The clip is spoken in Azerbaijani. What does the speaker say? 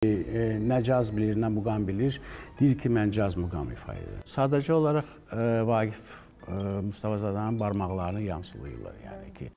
E, nə caz bilir, nə muğam bilir, deyir ki, mən caz muğam ifa edirəm. Sadəcə olaraq e, Vaqif e, Mustafazadanın barmaqlarını yamsılayırlar, yəni ki.